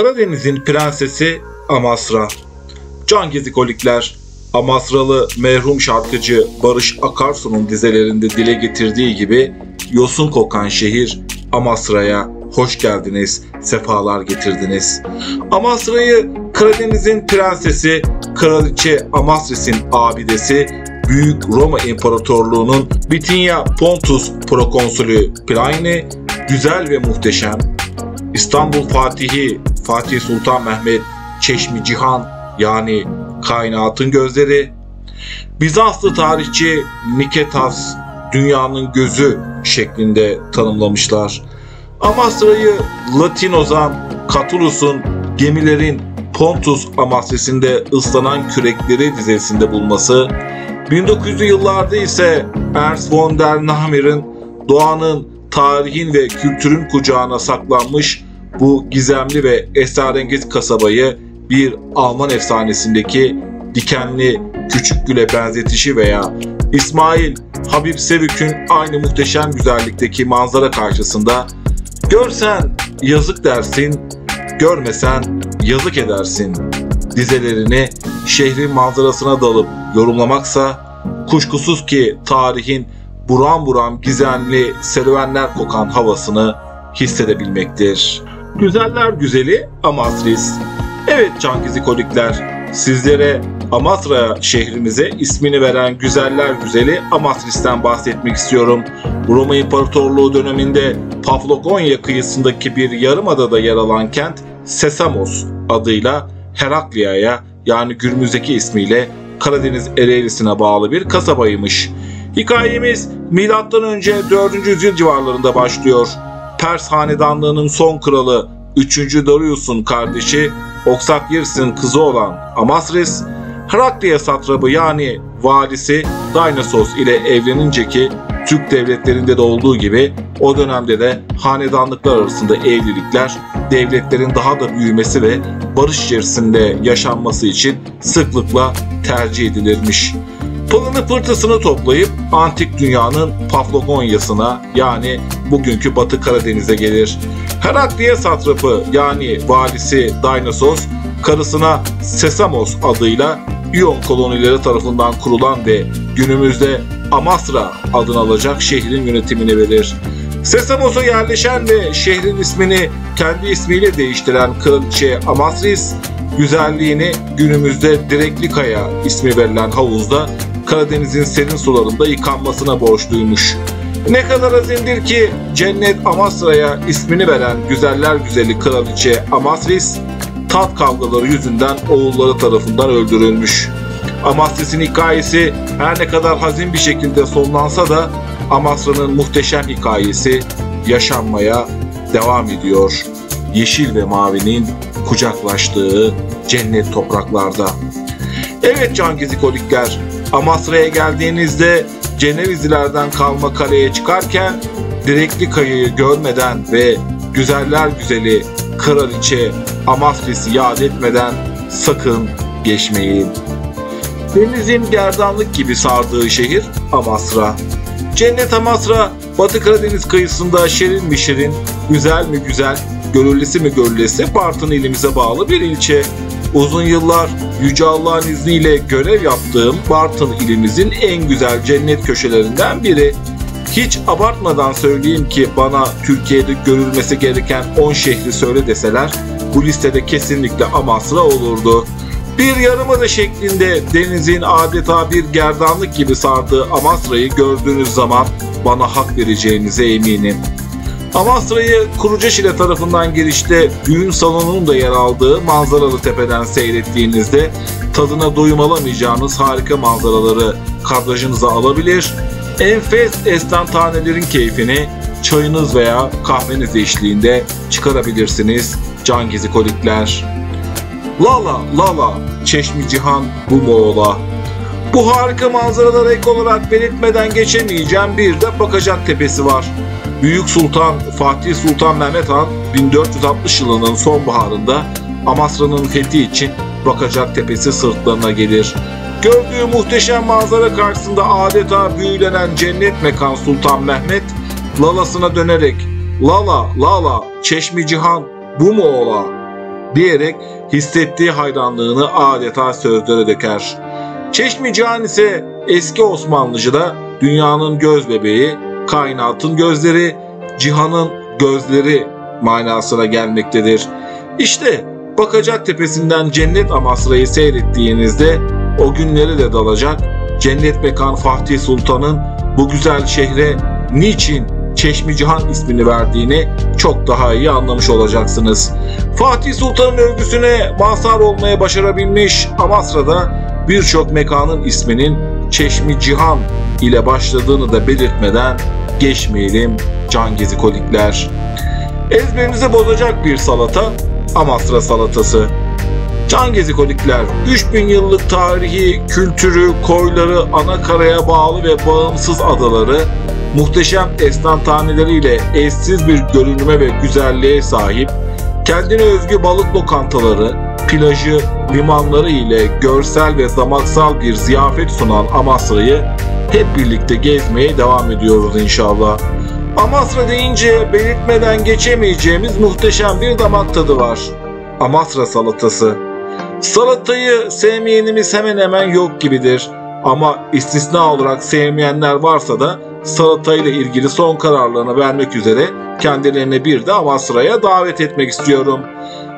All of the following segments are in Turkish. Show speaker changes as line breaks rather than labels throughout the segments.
Karadeniz'in prensesi Amasra. Can Gezikolikler, Amasralı merhum şarkıcı Barış Akarsu'nun dizelerinde dile getirdiği gibi yosun kokan şehir Amasra'ya hoş geldiniz, sefalar getirdiniz. Amasra'yı Karadeniz'in prensesi, kraliçe Amasris'in abidesi, Büyük Roma İmparatorluğu'nun Bitinya Pontus prokonsülü Pliny, güzel ve muhteşem, İstanbul Fatihi Fatih Sultan Mehmet Çeşmi Cihan yani kainatın gözleri, Bizanslı tarihçi Niketas dünyanın gözü şeklinde tanımlamışlar. Amasra'yı Latin ozan Catulus'un gemilerin Pontus Amasrisi'nde ıslanan kürekleri dizesinde bulması, 1900'lü yıllarda ise Ernst von der Namer'in doğanın, tarihin ve kültürün kucağına saklanmış bu gizemli ve esrarengiz kasabayı bir Alman efsanesindeki dikenli küçük güle benzetişi veya İsmail Habib Sevük'ün aynı muhteşem güzellikteki manzara karşısında görsen yazık dersin, görmesen yazık edersin dizelerini şehrin manzarasına dalıp yorumlamaksa kuşkusuz ki tarihin buram buram gizemli serüvenler kokan havasını hissedebilmektir. Güzeller güzeli Amasris. Evet Çangizikolikler, sizlere Amasra şehrimize ismini veren güzeller güzeli Amasris'ten bahsetmek istiyorum. Roma İmparatorluğu döneminde Paflagonya kıyısındaki bir yarımadada yer alan kent Sesamos adıyla Heraklia'ya yani günümüzdeki ismiyle Karadeniz Ereğlisi'ne bağlı bir kasabaymış. Hikayemiz M.Ö. 4. yüzyıl civarlarında başlıyor. Pers hanedanlığının son kralı 3. Darius'un kardeşi Oksakyirs'in kızı olan Amasris, Herakliya satrabı yani valisi Dinosos ile evlenince ki Türk devletlerinde de olduğu gibi o dönemde de hanedanlıklar arasında evlilikler devletlerin daha da büyümesi ve barış içerisinde yaşanması için sıklıkla tercih edilirmiş. Pılını pırtısını toplayıp antik dünyanın Paflagonya'sına yani bugünkü Batı Karadeniz'e gelir. Herakliye satrapı yani valisi Dinosos karısına Sesamos adıyla İyon kolonileri tarafından kurulan ve günümüzde Amasra adını alacak şehrin yönetimini verir. Sesamos'a yerleşen ve şehrin ismini kendi ismiyle değiştiren kraliçe Amasris, güzelliğini günümüzde Direklikaya ismi verilen havuzda Karadeniz'in serin sularında yıkanmasına borçluymuş. Ne kadar azindir ki cennet Amasra'ya ismini veren güzeller güzeli kraliçe Amasris, tat kavgaları yüzünden oğulları tarafından öldürülmüş. Amasris'in hikayesi her ne kadar hazin bir şekilde sonlansa da Amasra'nın muhteşem hikayesi yaşanmaya devam ediyor. Yeşil ve mavinin kucaklaştığı cennet topraklarda. Evet can gezikolikler, Amasra'ya geldiğinizde Cenevizlilerden kalma kaleye çıkarken Direkli Kaya'yı görmeden ve güzeller güzeli kraliçe Amasris'i yad etmeden sakın geçmeyin. Denizin gerdanlık gibi sardığı şehir Amasra. Cennet Amasra, Batı Karadeniz kıyısında şirin mi şirin, güzel mi güzel, gönüllüsü mi gönüllüsü Bartın ilimize bağlı bir ilçe. Uzun yıllar Yüce Allah'ın izniyle görev yaptığım Bartın ilimizin en güzel cennet köşelerinden biri. Hiç abartmadan söyleyeyim ki bana Türkiye'de görülmesi gereken 10 şehri söyle deseler bu listede kesinlikle Amasra olurdu. Bir yarımada şeklinde denizin adeta bir gerdanlık gibi sardığı Amasra'yı gördüğünüz zaman bana hak vereceğinize eminim. Amasra'yı Kurucaşile tarafından girişte düğün salonunun da yer aldığı manzaralı tepeden seyrettiğinizde tadına doyum alamayacağınız harika manzaraları kadrajınıza alabilir, enfes esnaf tanelerin keyfini çayınız veya kahveniz eşliğinde çıkarabilirsiniz can gezikolikler. Lala lala çeşmi cihan bu Moğol'a. Bu harika manzaralara ek olarak belirtmeden geçemeyeceğim bir de Bakacak Tepesi var. Büyük Sultan Fatih Sultan Mehmet Han 1460 yılının sonbaharında Amasra'nın fethi için Bakacak Tepesi sırtlarına gelir. Gördüğü muhteşem manzara karşısında adeta büyülenen cennet mekan Sultan Mehmet Lalasına dönerek Lala Lala Çeşmi Cihan bu mu ola? diyerek hissettiği hayranlığını adeta sözlere döker. Çeşmi Can ise eski Osmanlıcıda dünyanın göz bebeği, kainatın gözleri, cihanın gözleri manasına gelmektedir. İşte Bakacak tepesinden cennet Amasra'yı seyrettiğinizde o günleri de dalacak cennet mekan Fatih Sultan'ın bu güzel şehre niçin Çeşmi Cihan ismini verdiğini çok daha iyi anlamış olacaksınız. Fatih Sultan'ın övgüsüne mazhar olmaya başarabilmiş Amasra'da birçok mekanın isminin Çeşmi Cihan ile başladığını da belirtmeden geçmeyelim can gezikolikler. Ezberimizi bozacak bir salata Amasra salatası. Can gezikolikler 3000 yıllık tarihi, kültürü, koyları, ana karaya bağlı ve bağımsız adaları, muhteşem estantaneleriyle eşsiz bir görünüme ve güzelliğe sahip, kendine özgü balık lokantaları, plajı, limanları ile görsel ve zamaksal bir ziyafet sunan Amasra'yı hep birlikte gezmeye devam ediyoruz inşallah. Amasra deyince belirtmeden geçemeyeceğimiz muhteşem bir damak tadı var. Amasra salatası. Salatayı sevmeyenimiz hemen hemen yok gibidir. Ama istisna olarak sevmeyenler varsa da salatayla ilgili son kararlarını vermek üzere kendilerine bir de Amasra'ya davet etmek istiyorum.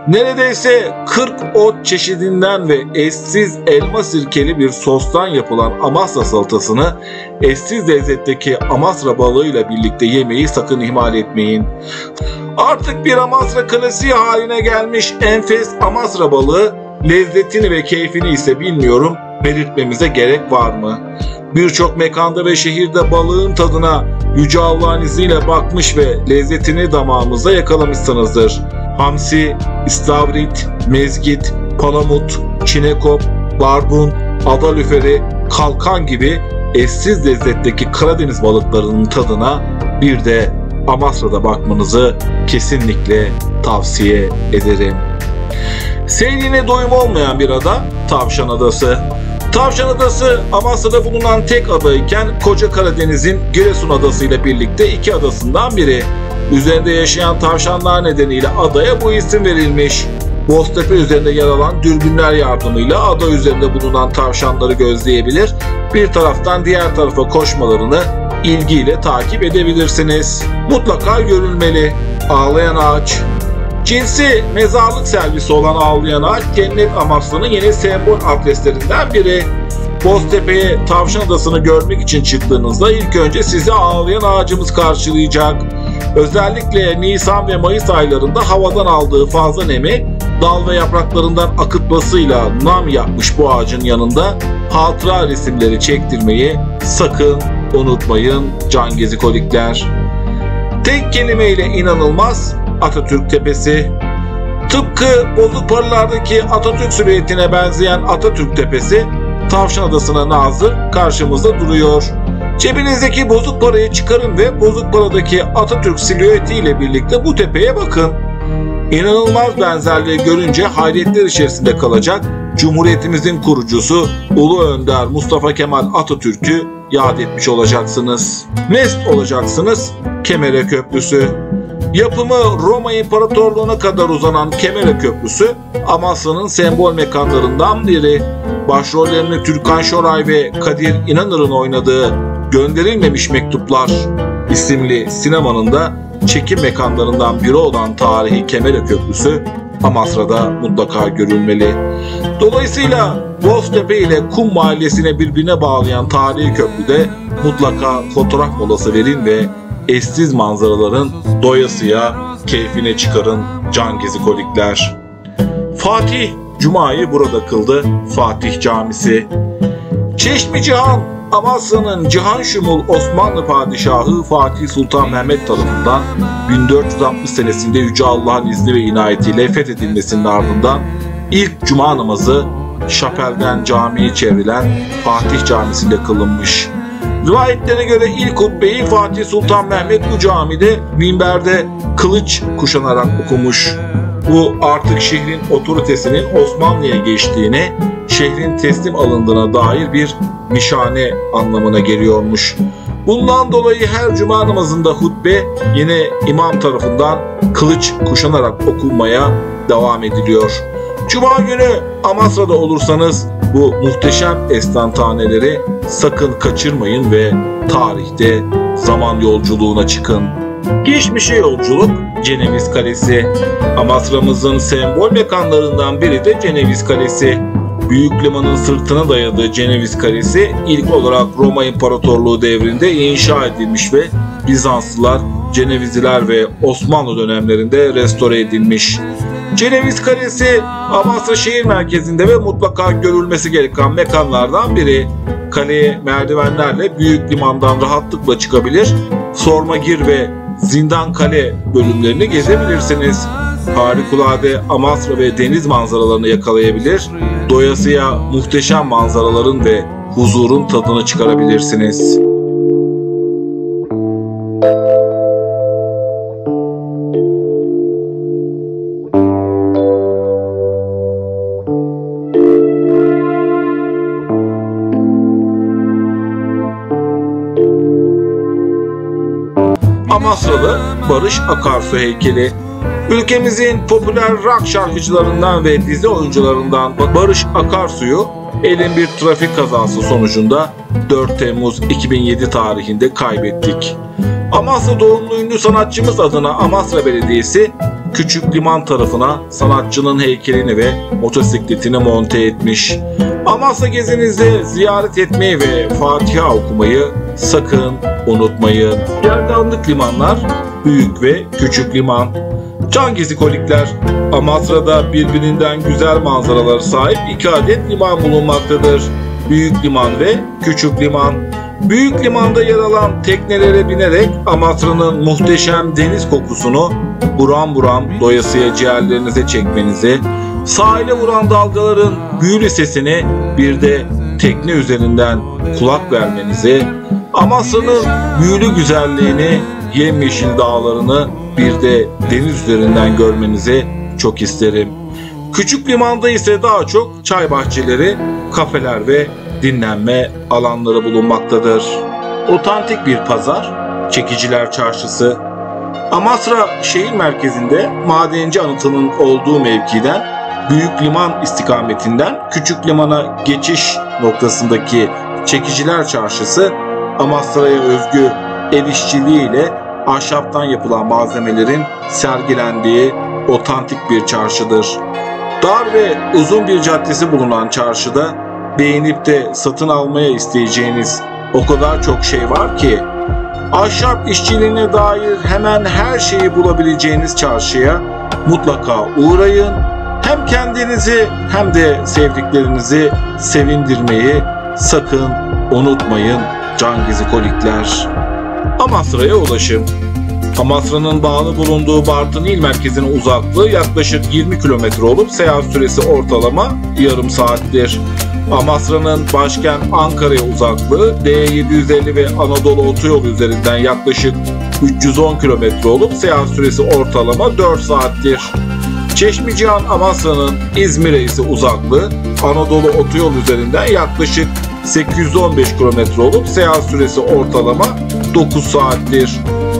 Neredeyse 40 ot çeşidinden ve eşsiz elma sirkeli bir sostan yapılan Amasra salatasını eşsiz lezzetteki Amasra balığıyla birlikte yemeyi sakın ihmal etmeyin. Artık bir Amasra klasiği haline gelmiş enfes Amasra balığı lezzetini ve keyfini ise bilmiyorum belirtmemize gerek var mı? Birçok mekanda ve şehirde balığın tadına Yüce Allah'ın izniyle bakmış ve lezzetini damağımızda yakalamışsınızdır. Hamsi, istavrit, mezgit, palamut, çinekop, barbun, adalüferi, kalkan gibi eşsiz lezzetteki Karadeniz balıklarının tadına bir de Amasra'da bakmanızı kesinlikle tavsiye ederim. Seyrine doyum olmayan bir ada Tavşan Adası. Tavşan Adası Amasya'da bulunan tek adayken Koca Karadeniz'in Giresun Adası ile birlikte iki adasından biri. Üzerinde yaşayan tavşanlar nedeniyle adaya bu isim verilmiş. Boztepe üzerinde yer alan dürbünler yardımıyla ada üzerinde bulunan tavşanları gözleyebilir, bir taraftan diğer tarafa koşmalarını ilgiyle takip edebilirsiniz. Mutlaka görülmeli. Ağlayan ağaç, Cinsi mezarlık servisi olan Ağlayan Ağaç cennet amaçlarının yeni sembol adreslerinden biri. Boztepe'ye Tavşan Adası'nı görmek için çıktığınızda ilk önce sizi ağlayan ağacımız karşılayacak. Özellikle Nisan ve Mayıs aylarında havadan aldığı fazla nemi dal ve yapraklarından akıtmasıyla nam yapmış bu ağacın yanında hatıra resimleri çektirmeyi sakın unutmayın can gezikolikler. Tek kelimeyle inanılmaz Atatürk Tepesi. Tıpkı bozuk paralardaki Atatürk silüetine benzeyen Atatürk Tepesi Tavşan Adası'na nazır karşımızda duruyor. Cebinizdeki bozuk parayı çıkarın ve bozuk paradaki Atatürk silüeti ile birlikte bu tepeye bakın. İnanılmaz benzerliği görünce hayretler içerisinde kalacak Cumhuriyetimizin kurucusu Ulu Önder Mustafa Kemal Atatürk'ü yad etmiş olacaksınız. Mest olacaksınız Kemere Köprüsü. Yapımı Roma İmparatorluğu'na kadar uzanan Kemere Köprüsü Amasya'nın sembol mekanlarından biri. Başrollerini Türkan Şoray ve Kadir İnanır'ın oynadığı Gönderilmemiş Mektuplar isimli sinemanın da çekim mekanlarından biri olan tarihi Kemere Köprüsü Amasra'da mutlaka görülmeli. Dolayısıyla Boztepe ile Kum Mahallesi'ne birbirine bağlayan tarihi köprüde mutlaka fotoğraf molası verin ve eşsiz manzaraların doyasıya keyfine çıkarın can gezikolikler. Fatih Cuma'yı burada kıldı Fatih Camisi. Çeşmi Cihan Amasya'nın Cihan Şumul Osmanlı Padişahı Fatih Sultan Mehmet tarafından 1460 senesinde Yüce Allah'ın izni ve inayetiyle fethedilmesinin ardından ilk cuma namazı şapelden camiye çevrilen Fatih Camisi'nde kılınmış. Rivayetlere göre ilk hutbeyi Fatih Sultan Mehmet bu camide minberde kılıç kuşanarak okumuş. Bu artık şehrin otoritesinin Osmanlı'ya geçtiğine, şehrin teslim alındığına dair bir nişane anlamına geliyormuş. Bundan dolayı her cuma namazında hutbe yine imam tarafından kılıç kuşanarak okunmaya devam ediliyor. Cuma günü Amasra'da olursanız bu muhteşem estantaneleri sakın kaçırmayın ve tarihte zaman yolculuğuna çıkın. Geçmişe yolculuk Ceneviz Kalesi. Amasra'mızın sembol mekanlarından biri de Ceneviz Kalesi. Büyük limanın sırtına dayadığı Ceneviz Kalesi ilk olarak Roma İmparatorluğu devrinde inşa edilmiş ve Bizanslılar, Cenevizliler ve Osmanlı dönemlerinde restore edilmiş. Ceneviz Kalesi Amasra şehir merkezinde ve mutlaka görülmesi gereken mekanlardan biri. Kaleye merdivenlerle büyük limandan rahatlıkla çıkabilir, Sormagir ve Zindan Kale bölümlerini gezebilirsiniz. Harikulade Amasra ve deniz manzaralarını yakalayabilir, doyasıya muhteşem manzaraların ve huzurun tadını çıkarabilirsiniz. Amasralı Barış Akarsu heykeli. Ülkemizin popüler rock şarkıcılarından ve dizi oyuncularından Barış Akarsu'yu elin bir trafik kazası sonucunda 4 Temmuz 2007 tarihinde kaybettik. Amasra doğumlu ünlü sanatçımız adına Amasra Belediyesi Küçük Liman tarafına sanatçının heykelini ve motosikletini monte etmiş. Amasra gezinizde ziyaret etmeyi ve Fatiha okumayı sakın unutmayın. Gerdanlık limanlar, büyük ve küçük liman. Can gezikolikler, Amasra'da birbirinden güzel manzaralar sahip iki adet liman bulunmaktadır. Büyük liman ve küçük liman. Büyük limanda yer alan teknelere binerek Amasra'nın muhteşem deniz kokusunu buram buram doyasıya ciğerlerinize çekmenizi, sahile vuran dalgaların büyülü sesini bir de tekne üzerinden kulak vermenizi, Amasra'nın büyülü güzelliğini, yemyeşil dağlarını bir de deniz üzerinden görmenizi çok isterim. Küçük limanda ise daha çok çay bahçeleri, kafeler ve dinlenme alanları bulunmaktadır. Otantik bir pazar, çekiciler çarşısı. Amasra şehir merkezinde madenci anıtının olduğu mevkiden Büyük Liman istikametinden Küçük Liman'a geçiş noktasındaki Çekiciler Çarşısı Amasra'ya özgü el işçiliğiyle ahşaptan yapılan malzemelerin sergilendiği otantik bir çarşıdır. Dar ve uzun bir caddesi bulunan çarşıda beğenip de satın almaya isteyeceğiniz o kadar çok şey var ki ahşap işçiliğine dair hemen her şeyi bulabileceğiniz çarşıya mutlaka uğrayın. Hem kendinizi hem de sevdiklerinizi sevindirmeyi sakın unutmayın can gizikolikler. Amasra'ya ulaşım. Amasra'nın bağlı bulunduğu Bartın il merkezine uzaklığı yaklaşık 20 kilometre olup seyahat süresi ortalama yarım saattir. Amasra'nın başkent Ankara'ya uzaklığı D750 ve Anadolu Otoyolu üzerinden yaklaşık 310 kilometre olup seyahat süresi ortalama 4 saattir. Çeşmicihan Amasra'nın İzmir'e ise uzaklığı Anadolu Otoyolu üzerinden yaklaşık 815 kilometre olup seyahat süresi ortalama 9 saattir.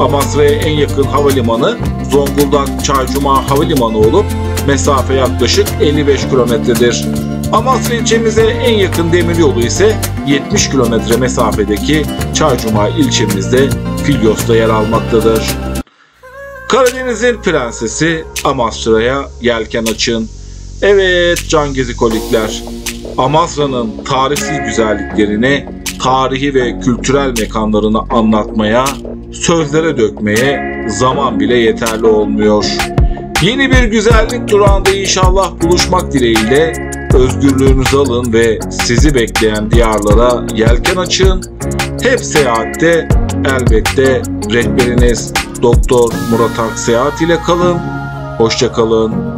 Amasra'ya en yakın havalimanı Zonguldak Çaycuma Havalimanı olup mesafe yaklaşık 55 kilometredir. Amasra ilçemize en yakın demiryolu ise 70 kilometre mesafedeki Çaycuma ilçemizde Filyos'ta yer almaktadır. Karadeniz'in prensesi Amasra'ya yelken açın. Evet can gezikolikler. Amasra'nın tarihsiz güzelliklerini, tarihi ve kültürel mekanlarını anlatmaya, sözlere dökmeye zaman bile yeterli olmuyor. Yeni bir güzellik durağında inşallah buluşmak dileğiyle özgürlüğünüzü alın ve sizi bekleyen diyarlara yelken açın. Hep seyahatte elbette rehberiniz Doktor Murat Akseyahat ile kalın. Hoşçakalın.